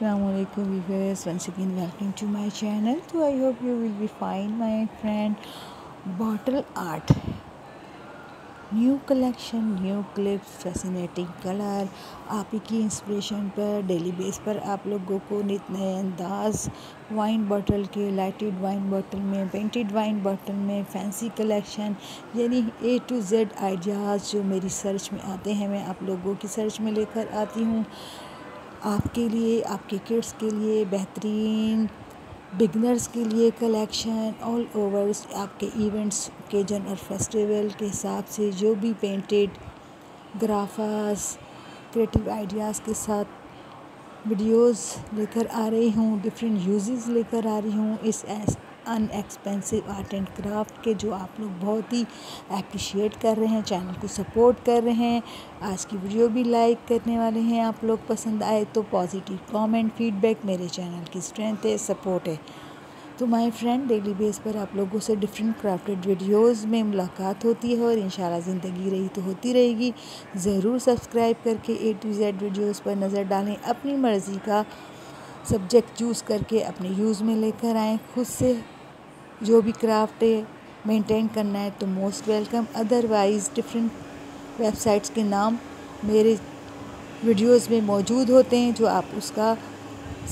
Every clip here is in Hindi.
Assalamualaikum viewers. Once again, welcome to my channel. So, I hope you will be fine, my friend. Bottle art. New collection new clip fascinating colour आप ही की इंस्पिरेशन पर डेली बेस पर आप लोगों को नित नए अंदाज वाइन बॉटल के लाइटेड वाइन बॉटल में पेंटेड वाइन बॉटल में फैंसी कलेक्शन यानी ए टू जेड आइडियाज़ जो मेरी सर्च में आते हैं, मैं आप लोगों की सर्च में लेकर आती हूँ। आपके लिए, आपके किड्स के लिए, बेहतरीन बिगनर्स के लिए कलेक्शन ऑल ओवर आपके इवेंट्स ओकेजन और फेस्टिवल के हिसाब से जो भी पेंटेड ग्राफास क्रिएटिव आइडियाज़ के साथ वीडियोस लेकर आ रही हूँ डिफरेंट यूजेस लेकर आ रही हूँ इस अनएक्सपेंसिव आर्ट एंड क्राफ्ट के जो आप लोग बहुत ही अप्रिशिएट कर रहे हैं चैनल को सपोर्ट कर रहे हैं। आज की वीडियो भी लाइक करने वाले हैं आप लोग, पसंद आए तो पॉजिटिव कमेंट फीडबैक मेरे चैनल की स्ट्रेंथ है सपोर्ट है। तो माय फ्रेंड डेली बेस पर आप लोगों से डिफरेंट क्राफ्टेड वीडियोस में मुलाकात होती है और इंशाल्लाह ज़िंदगी रही तो होती रहेगी। ज़रूर सब्सक्राइब करके ए टू जेड वीडियोस पर नज़र डालें। अपनी मर्ज़ी का सब्जेक्ट चूज़ करके अपने यूज़ में लेकर आएँ। खुद से जो भी क्राफ्ट है मेंटेन करना है तो most welcome otherwise different websites के नाम मेरे वीडियोस में मौजूद होते हैं जो आप उसका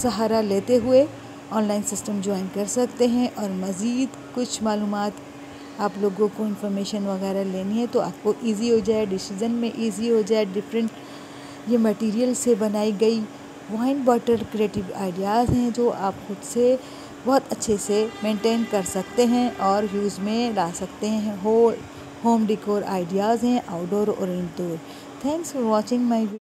सहारा लेते हुए ऑनलाइन सिस्टम ज्वाइन कर सकते हैं और मज़ीद कुछ मालूम आप लोगों को इन्फॉर्मेशन वगैरह लेनी है तो आपको इजी हो जाए डिसीज़न में इजी हो जाए डिफरेंट ये मटेरियल से बनाई गई वाइन बॉटल क्रिएटिव आइडियाज़ हैं जो आप खुद से बहुत अच्छे से मेंटेन कर सकते हैं और यूज़ में ला सकते हैं। हो होम डिकोर आइडियाज़ हैं आउटडोर और indoor thanks for watching my